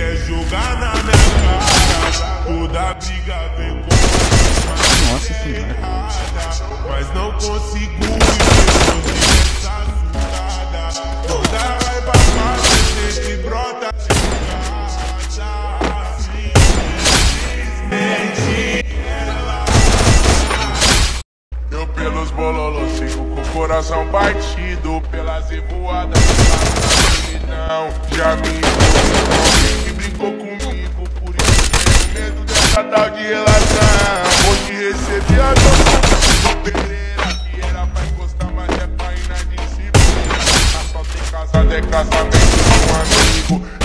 quer jogar na minha cara. Toda briga vem com Nossa senhora. mas não consigo assustada. Toda raiva faz brota de casa. Simplesmente eu pelos bololos sigo com o coração batido Pelas revoadas não tal de relação Hoje recebi a nossa O Pereira Que era pra encostar, mas é pra ir na disciplina. Só tem casado, é casamento com um amigo.